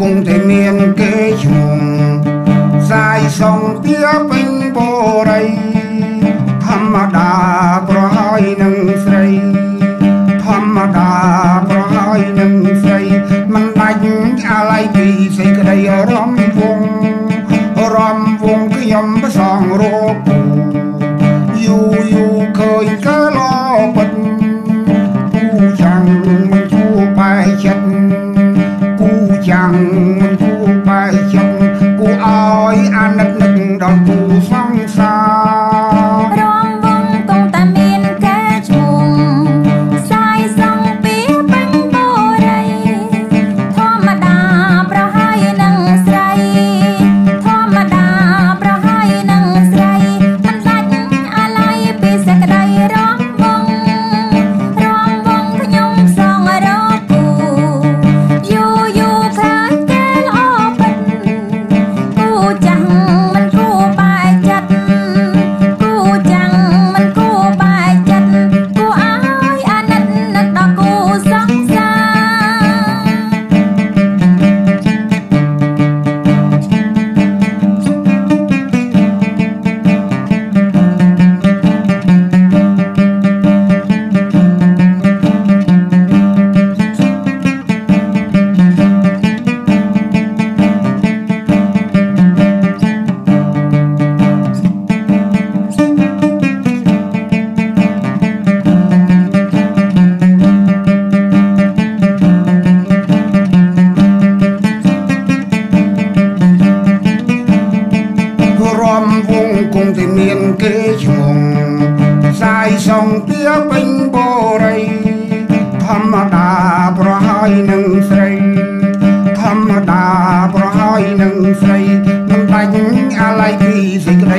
គុំតែមានគេឈ្មោះសាយសំទាពេញបូរី Zikra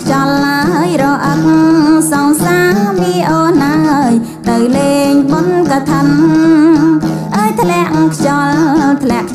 ខ្យល់ឡើយរអិតសងសាមីអូនហើយទៅលេងបនកឋិនអើយធ្លាក់ខ្យល់ធ្លាក់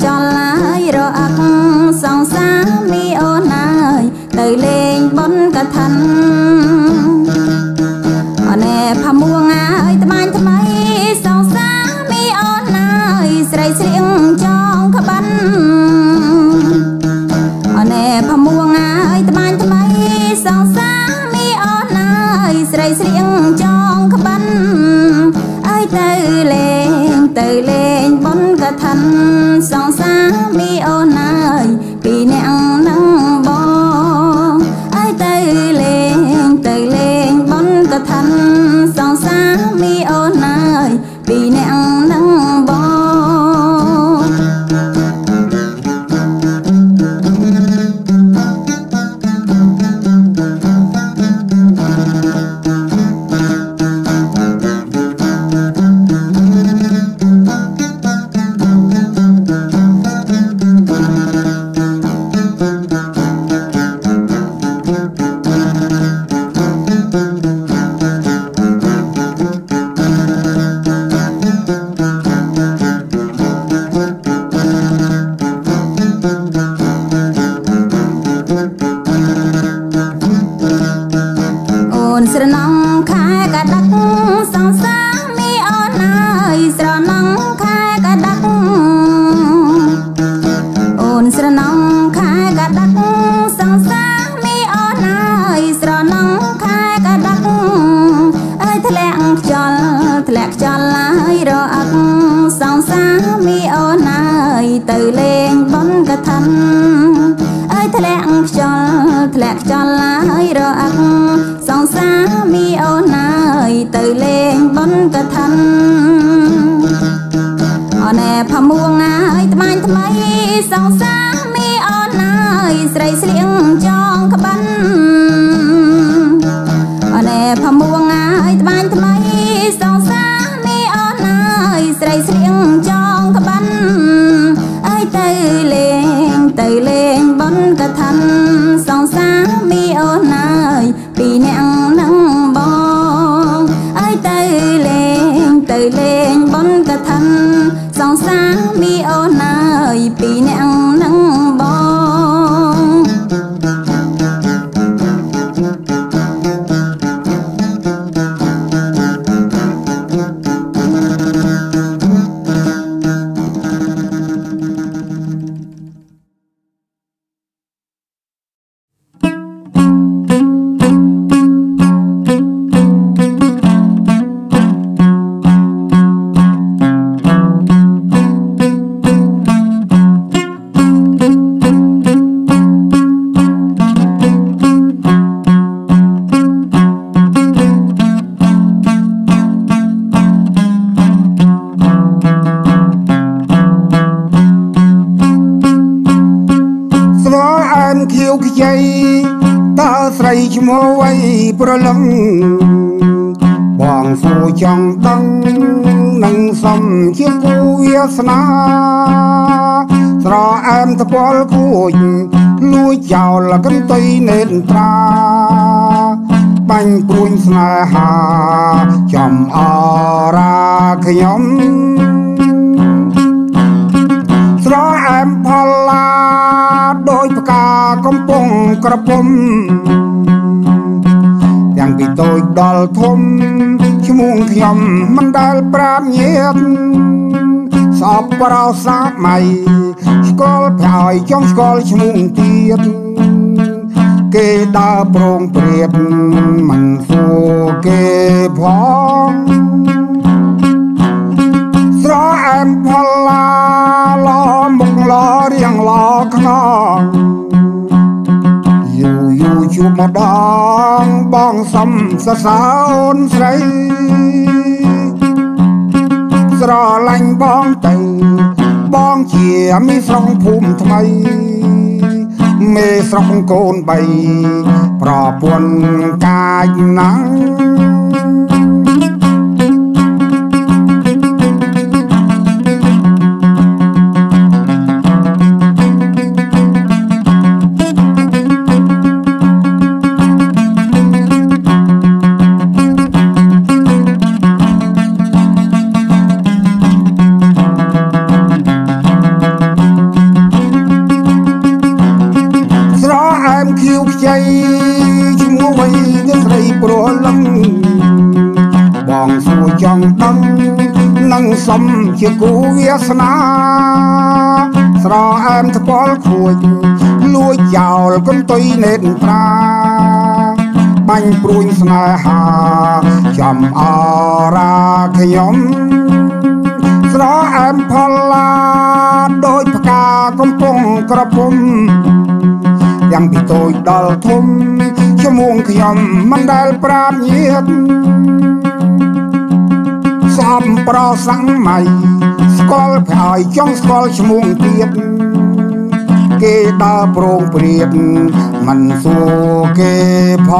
ប្រលឹងបងសួរចង់ដឹងនឹងសំជាគូវាសនា ស្រអែមតពលគួចលួចចោលកន្ទុយនេនត្រាបាញ់ព្រួញស្នេហាចំអរាខ្ញុំស្រអែមផលឡាដោយផ្កាកំពុងក្រពុំ ពីតូចដល់ធំឈ្មោះខ្ញុំមិនដែលប្រាប់ញាតសពប្រោសាមៃស្គាល់ប្រោយចង់ស្គាល់ឈ្មោះទៀតគេដើរប្រងព្រៀបមិនសួរគេផងស្រអែមផលឡាឡមុខឡរៀងឡខ្នងយូយូ ជួបម្ដងបងសំសសើអូនស្រីស្រឡាញ់បងទៅបងជាមីស្រុកភូមិថ្មីមេស្រុកកូនបីប្រពន្ធកា យណាំងសំជាគូវាសនា ស្រអែមថ្ពាល់ខួចលួចចោលកុំទុយនេតត្រាបាញ់ព្រួញស្នេហាចំអរាខ្ញុំស្រអែមផលឡាដោយផ្កាកំពុងក្រពុំ យ៉ាងពីតូចដល់ធំឈ្មោះខ្ញុំមិនដែលប្រាជ្ញាតសំប្រសម័យស្គាល់ប្រហើយចង់ស្គាល់ឈ្មោះទៀតគេដើរប្រងព្រៀបមិនសួរគេផ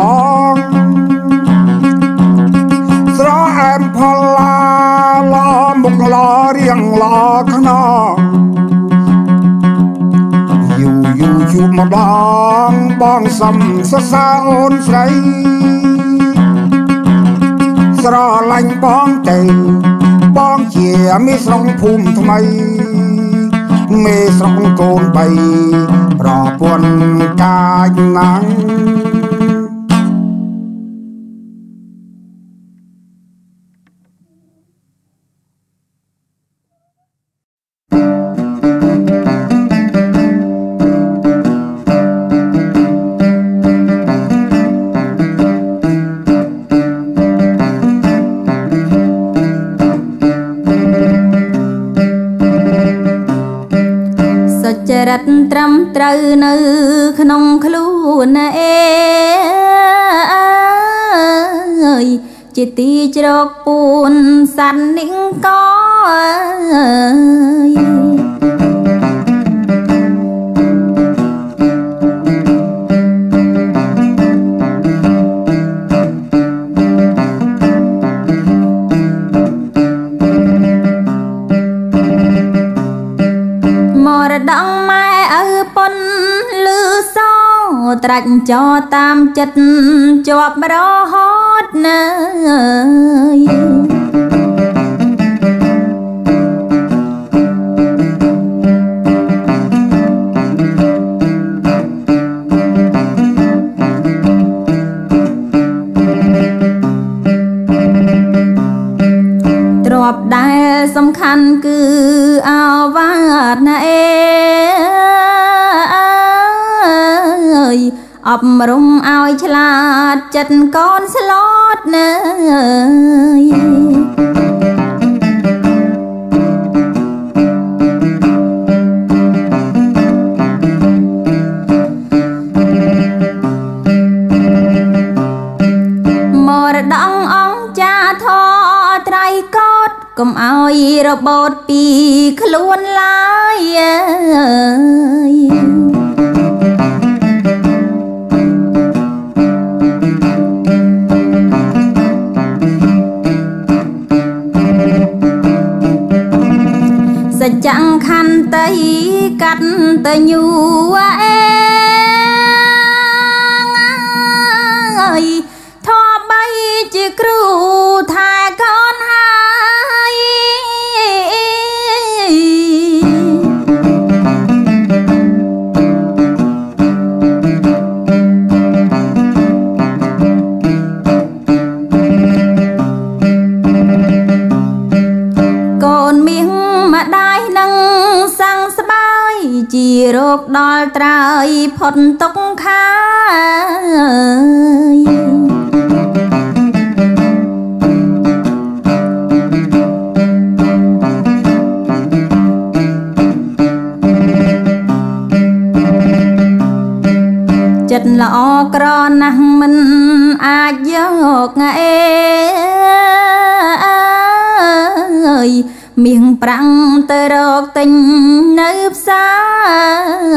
ងស្រអែមផលឡាឡមុខឡរៀងឡខ្នង យូយូជួបម្ដងបងសំសរសើរអូនស្រី ស្រឡាញ់បងទៅ បងជាមីស្រុងភូមិថ្មី មេស្រុកកូនបីប្រពន្ធកាយណាំង រិតត្រឹមត្រូវនៅក្នុងខ្លួនអេអើយជាទីជ្រកពួនសันនិងក ត្រាច់ចោតាមចិត្តជាប់រហូតណាទ្របដែលសំខាន់គឺអវ៉ាតណាអេ អប់រំឲ្យឆ្លាតចិត្តកូនស្លូតណាមរតងអង្គចាធត្រៃកោតកុំឲ្យរបូតពីខ្លួនឡើយ ចាំងខន្តីកាត់តញូអេអើ រោគដល់ត្រើយផុតទុកខាយចិត្តល្អក្រណាស់មិនអាចយកអេអើយ មាសប្រាំងទៅរកទិញនៅផ្សារ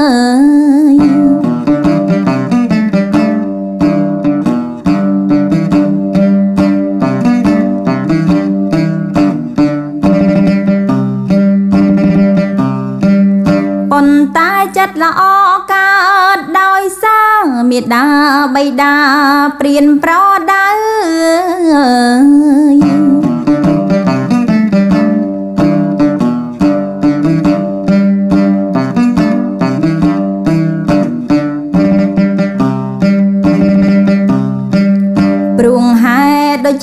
ប៉ុន្តែចិត្តល្អកើតដោយសារមេដាបៃតាព្រៀនប្រដៅ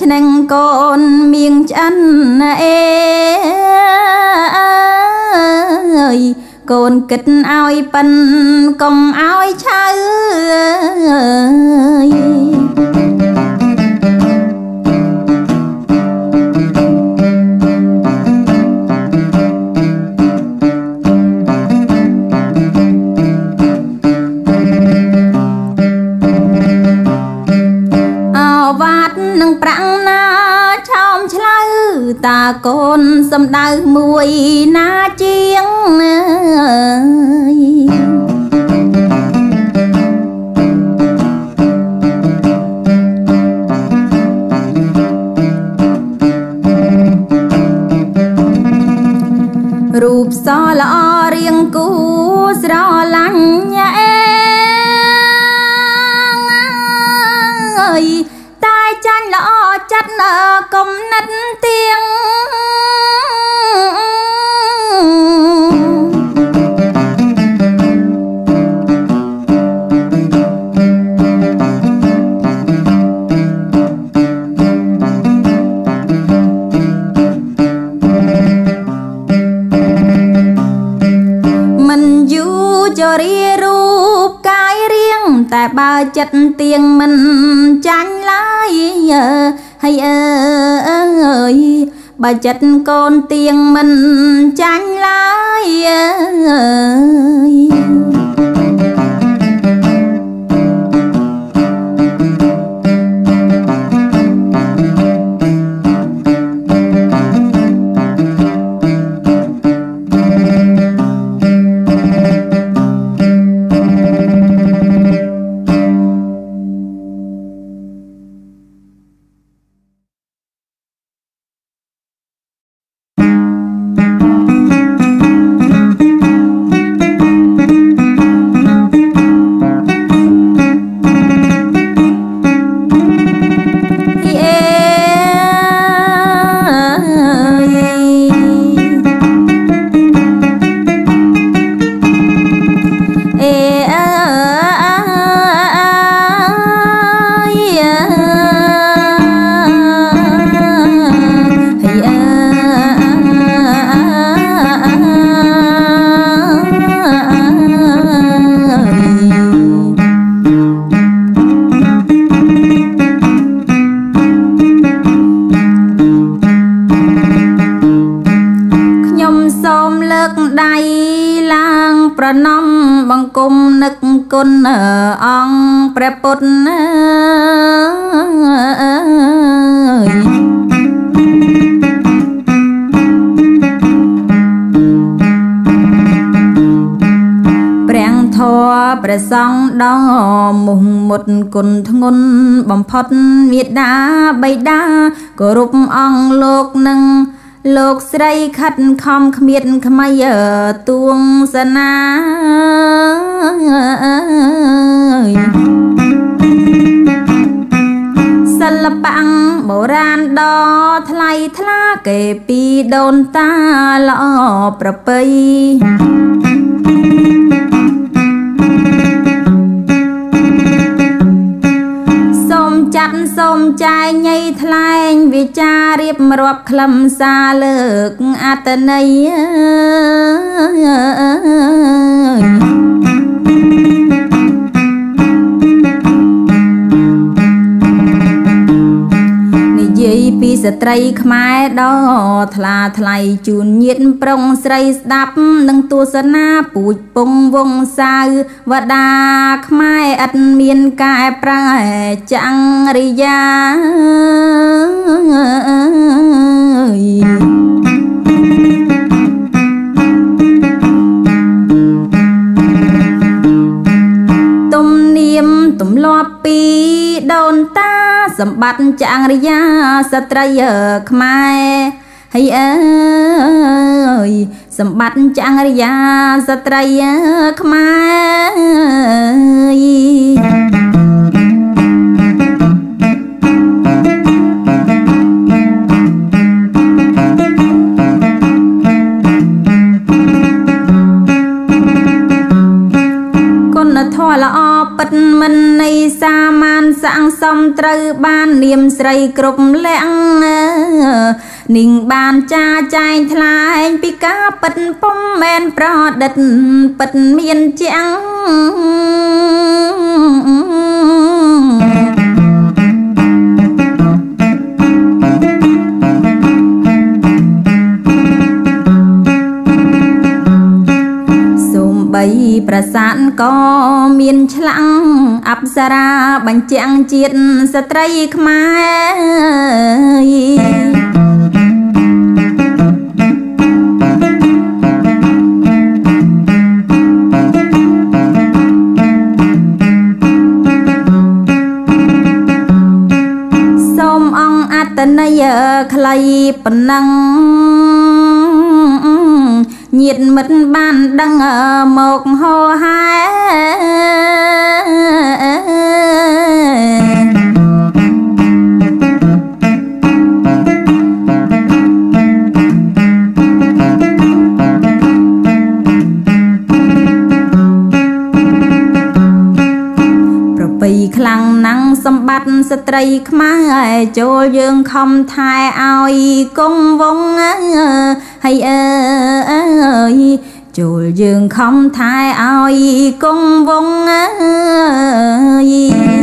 ច្នឹងកូនមៀងឆ្អិនអេអើយកូនគិតឲ្យប៉ិនកុំឲ្យឆៅ សំដៅមួយណាជាងអើយរូបសល្អរៀងគូស្រឡាញ់អេអើយតែចាញ់ល្អចិត្តកុំណិត ចិត្តទៀងមិនចាញ់ឡើយហើយអើយបើចិត្តកូនទៀងមិនចាញ់ឡើយគុណ អង្គព្រះពុទ្ធអើយព្រះធម៌ព្រះសង្ឃដ៏មុះមុតគុណធ្ងន់បំផុតមេដាបៃតាគោរពអង្គលោកនឹងលោកស្រីខិតខំគ្មៀតខ្មៃទួងសនា ថ្លៃថ្លាគេពីដូនតាល្អប្រពៃចាត់សូមចាយញៃថ្លែងវិចារៀបរាប់ខ្លឹមសារលើកអត្តន័យ ពីស្ត្រីខ្មែរដ៏ថ្លាថ្លៃជូនញាតប្រុងស្រីស្ដាប់នឹងទស្សនាពូជពងវងសាវវតាខ្មែរឥតមានកែប្រែចង្រិយាទំនៀមទម្លាប់ពីដូនតា សម្បត្តិចង្រិយាស្ត្រីខ្មែរហើយអើយសម្បត្តិចង្រិយាស្ត្រីខ្មែរពិតមិននៃសាមាន សាំងសំត្រូវបាននាមស្រីគ្រប់លាក់នាងបានចាចែងថ្លែងពីការពិតពុំមែនប្រឌិតពិតមានជាង ប្រាសាទក៏មានឆ្លាំងអប្សរាបញ្ជាំងជាតិស្ត្រីខ្មែរតន័យខ្លីប៉ុណ្ណឹង ញាតមិត្តបានដឹងមកហោហែ សម្បត្តិស្ត្រីខ្មែរចូលយើងខំថែឲ្យគង់វងហើយអើយចូលយើងខំថែឲ្យគង់វងអើយ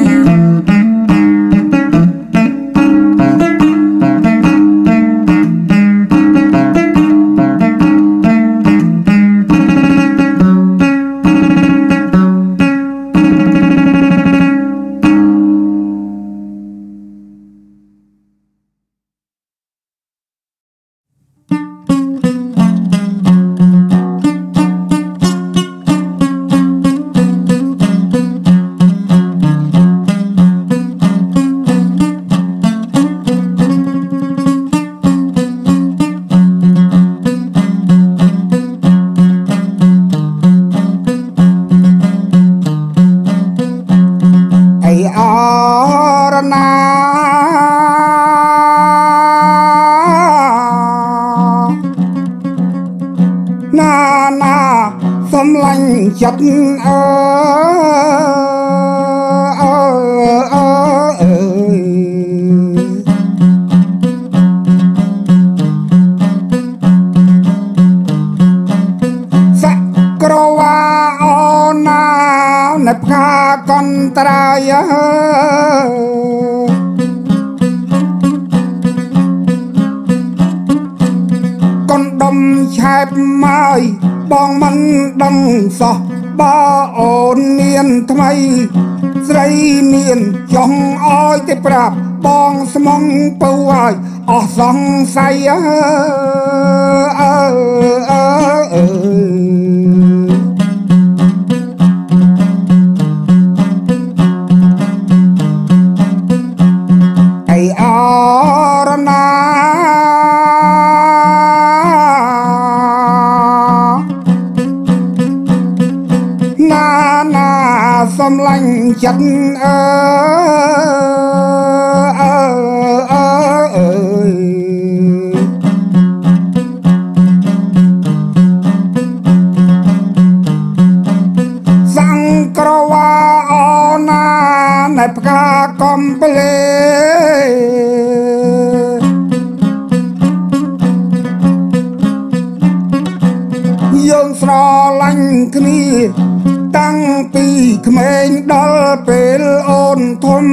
ប្រាប់បងស្មងពៅឲ្យអស់សង្ស័យអើអើអើសំឡាញ់ចិត្តអើអើ ក្មេងដល់ពេលអូនធំ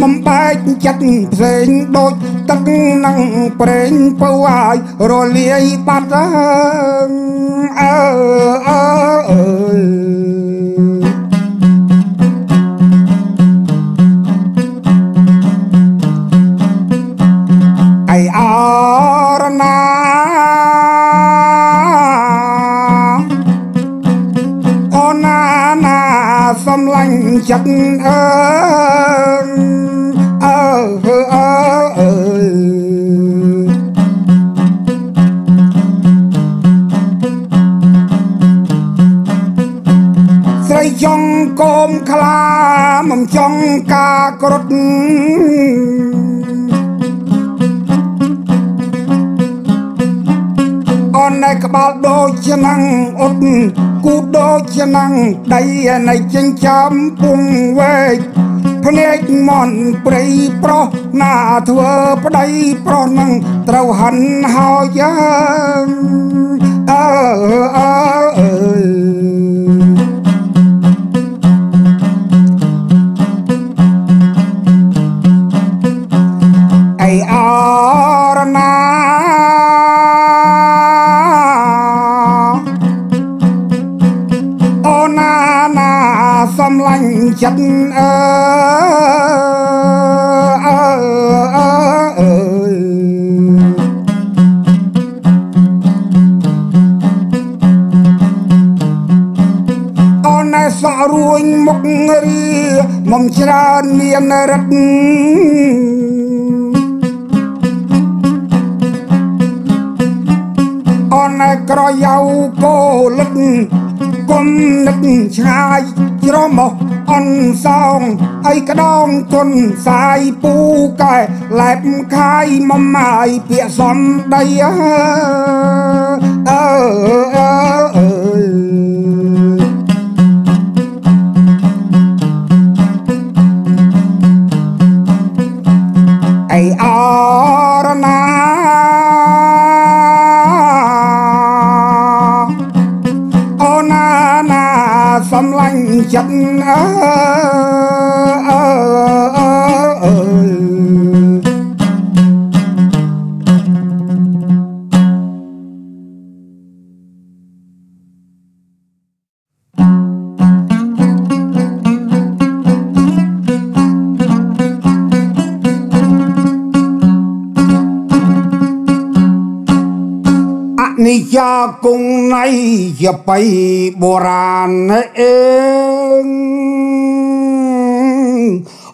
មិនបែកចិត្តផ្សេងដូចទឹកនឹងប្រេងពៅឲ្យរលាយបាត់អើអើ ដីនៃចិញ្ចាំពុងវែកភ្នែកមន់ព្រៃប្រុសណាធ្វើប្តីប្រុសនឹងត្រូវហាន់ហើយយ៉ាងអើអើអើអី ចិត្តអើអើអើអើអូនឯសក់រួញមុខរីមុំច្រើនមានរិទ្ធក្រយោគោលិតគុំនឹកឆ្ងាយច្រមុះ អនសងអីក្តងគុនសាយពូកែលែបខាយមកម៉ាយពាកសំដីអើអើអើអី ឡាញ់ចិត្អនិច្ចាគង់ណៃជាបៃបុរាណអេង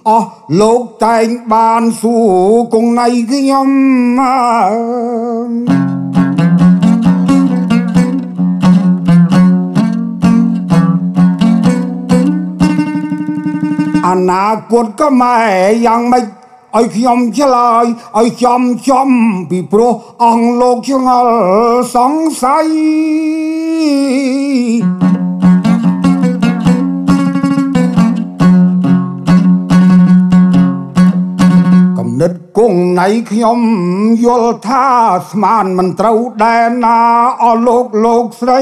អស់លោកតែងបានសួរគ ង់ណៃខ្ញុំមកអនាគតក៏ម៉ែយ៉ាងម៉េចឲ្យខ្ញុំឆ្លើយឲ្យចំចំពីព្រោះអង្គលោកឆ្ងល់សង្ស័យកំណត់គង់ណៃខ្ញុំយល់ថាស្មានមិនត្រូវដែរណាអស់លោកលោកស្រី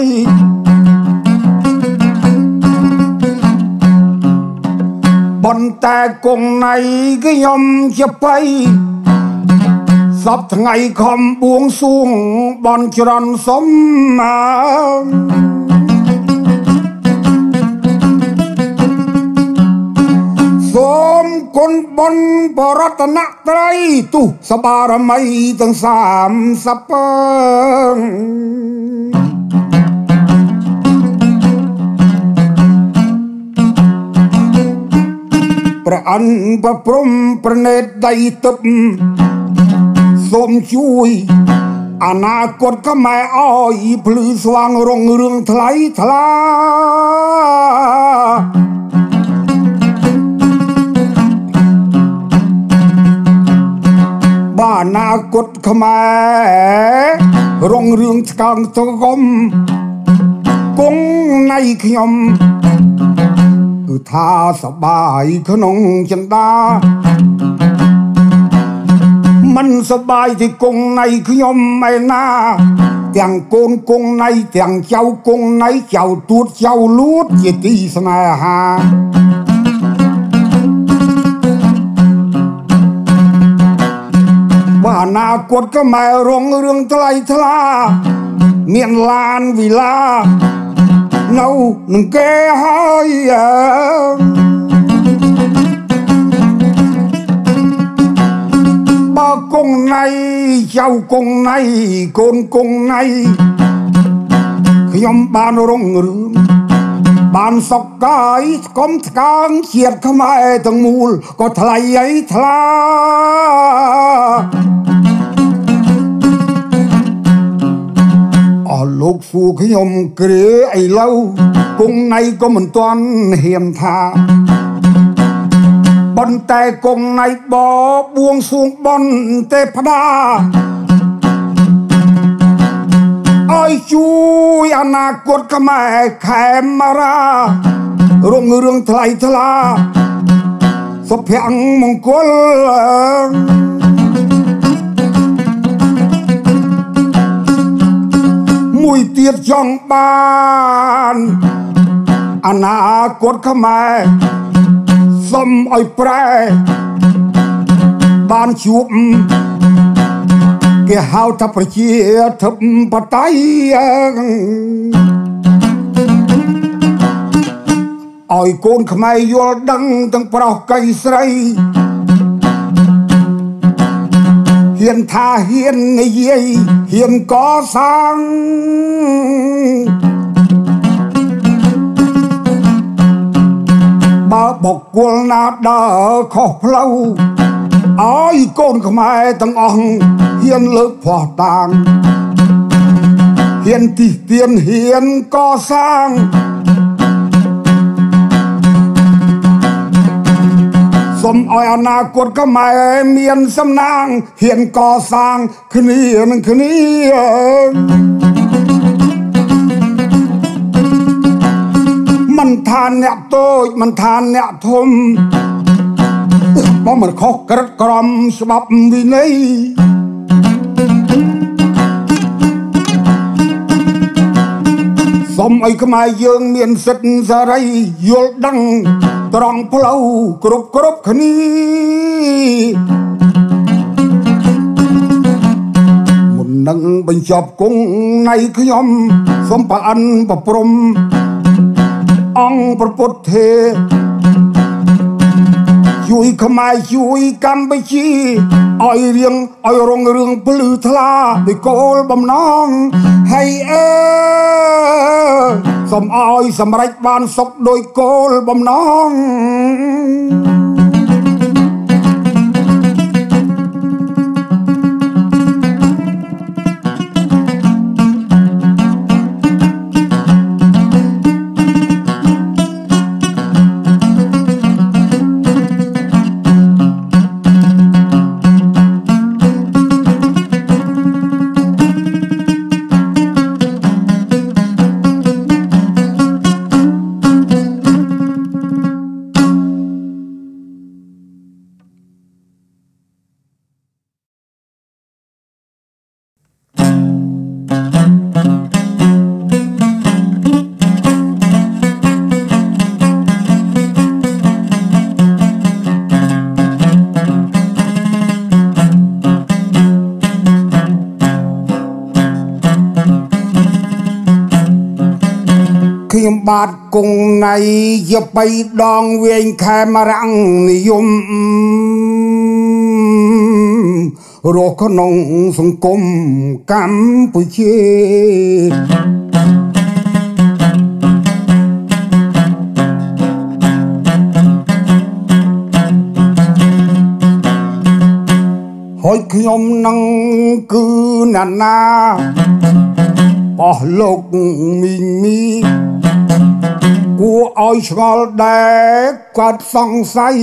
ប៉ុន្តែគង់ណៃខ្ញុំជាបៃសពថ្ងៃខំបួងសួងបនច្រន់សុំសូមគុណបុណ្យបរតនត្រ័យទុសបារមីទាំង30ពើ ព្រះអិនប្រព្រំប្រណេតដៃទឹកសូមជួយអនាគតខ្មែរអោយភ្លឺស្វាងរងរឿងថ្លៃថ្លាបាអនាគតខ្មែររងរឿងឆ្កងទៅកុំគង់ណៃខ្ញុំគឺ ថាសបាយក្នុងចិន្តាមិនសបាយទីគង់ណៃខ្ញុំឯណា ទាំងកូនគង់ណៃទាំងចៅគង់ណៃចៅទួតចៅលួតជាទីស្នេហាបើអនាគតក៏ម៉ែរងរឿងថ្លៃថ្លា មានឡានវិឡា នៅនឹងគេហើយអើបើគង់ណៃចៅគង់ណៃកូនគង់ណៃខ្ញុំបានរងរឿងបានសុកកាយស្គមស្កាងជាតិខ្មែរទាំងមូលក៏ថ្លៃអីថ្លា អស់លោកសួរខ្ញុំគ្រាឥឡូវគង់ណៃក៏មិនទាន់ហ៊ានថាប៉ុន្តែគង់ណៃបបួងសួងបនទេព្តាអើយជួយអនាគតខ្មែរខេមរារងរឿងថ្លៃថ្លាសុភ័ក្រមង្គល មួយទៀតចង់បានអនាគតខ្មែរសុំឲ្យប្រែ បានជួបគេហៅថាប្រជាធិបតេយ្យឲ្យកូនខ្មែរយល់ដឹងទាំងប្រុសកៃស្រី ហ៊ានថាហ៊ាននិយាយហ៊ានកសាងបើបុគ្គលណាដើរខុសផ្លូវឲ្យកូនខ្មែរទាំងអស់ហ៊ានលើកភ័ស្តុតាងហ៊ានទីទៀនហ៊ានកសាង សូមឲ្យអនាគតខ្មែរមានសំណាងហ៊ានកសាងគ្នានឹងគ្នាមិនថាអ្នកតូចមិនថាអ្នកធំបងមិនខុសក្រិតក្រមច្បាប់វិន័យ ឲ្យខ្មែរយើងមានសិទ្ធិសេរីយល់ដឹងត្រង់ផ្លូវគ្រប់គ្រប់គ្នាមុននឹងបញ្ចប់គង់នៃខ្ញុំសូមប្រអិនប្រព្រំអង្គប្រពុទ្ធទេជួយខ្មែរជួយកម្ពុជាឲ្យរៀងឲ្យរងរឿងភ្លឺថ្លាដោយគោលបំណង ហើយអើសូមឲ្យសម្រេចបានសុខដោយគោលបំណង បាទគង់ណៃយបៃដងវែងខែមរាំងនិយមរស់ក្នុងសង្គមកម្ពុជាហើយខ្ញុំនឹងគឺណានាបោះលោកមីងមី គួរឲ្យឆ្ងល់ដែរគាត់សង្ស័យ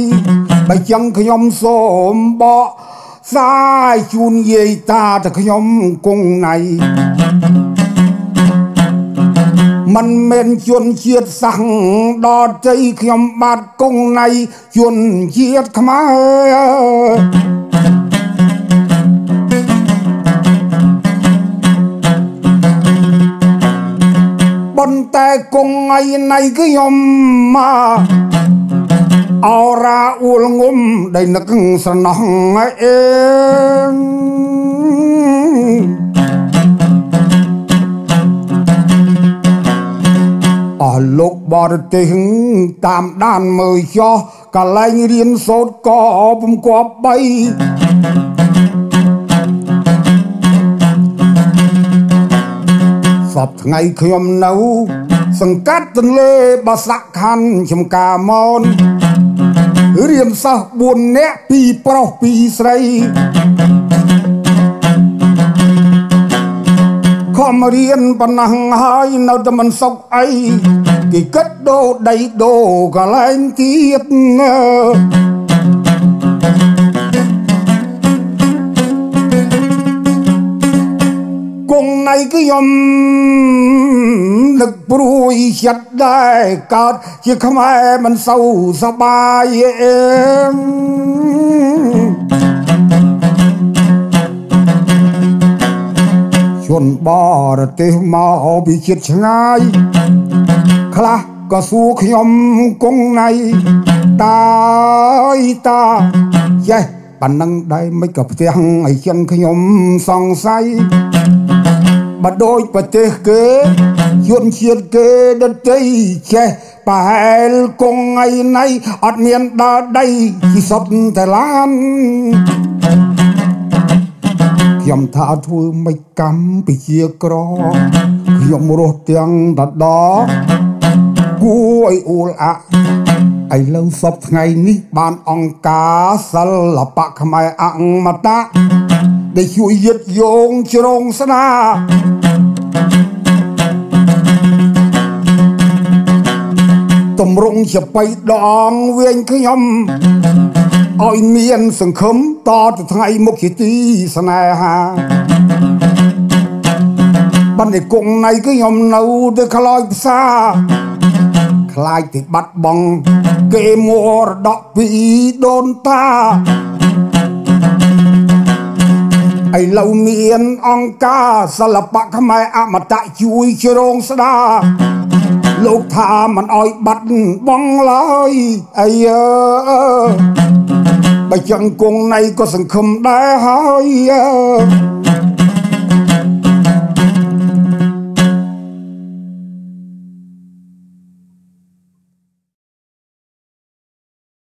បើចឹងខ្ញុំសូមបកសាយជូនយាយតាទៅខ្ញុំគង់ណៃមិនមែនជន់ជាតិសាំងដតីខ្ញុំបាទគង់ណៃជន់ជាតិខ្មែរ ប៉ុន្តែគង់ថ្ងៃណៃខ្ញុំមកអរាអួលងុំដែលនឹកស្រណោះអេងអស់លោកបរទេសតាមដានមើលចោះកលែងរៀនសូត្រក៏ពំគប់3 សពថ្ងៃខ្ញុំនៅ សង្កាត់ទន្លេបាសាក់ខណ្ឌចំការមនរៀមសិស្ស4នាក់ពីរប្រុសពីរស្រីខំរៀនប៉ុណ្ណឹងហើយនៅតែមិនសុខអីគេគិតដូរដីដូរកន្លែងទៀត គង់ណៃខ្ញុំនឹកព្រួយចិត្តដែរកើតជាខ្មែរមិនសូវសបាយអេជនបរទេសមកពីជាតិឆ្ងាយខ្លះក៏សួរខ្ញុំគង់ណៃតាអើយតាចេះប៉ណ្ណឹងដែរមិនក៏ផ្ទះឲ្យចិនខ្ញុំសង្ស័យ បើដូចប្រទេសគេយន្តជាតិគេដតីចេះប្រហែលគង់ថ្ងៃណៃអត់មានដើរដីពីសុតតែឡានខ្ញុំថាធ្វើមិនកម្មពីជាក្រខ្ញុំរស់ទាំងដដគួរឲ្យអួលអាក់ឥឡូវសពថ្ងៃនេះបានអង្គការសិល្បៈខ្មែរអមតៈដែលជួយយឹតយងជ្រងស្នា តម្រង់ជាបៃដងវែងខ្ញុំឲ្យមានសង្ឃឹមតទៅថ្ងៃមុខជាទីស្នេហាបណ្ឌិគង់ណៃគឺខ្ញុំនៅទៅខ្លោចផ្សារខ្លាយទៅបាត់បង់គេមរដកពីដូនតាឥឡូវមានអង្គការសិល្បៈខ្មែរអមតៈជួយជ្រងស្ដា លោកថាមិនអោយបាត់បងឡើយអាយើបើចឹងគង់ណៃក៏សង្ឃឹមដែរហើយ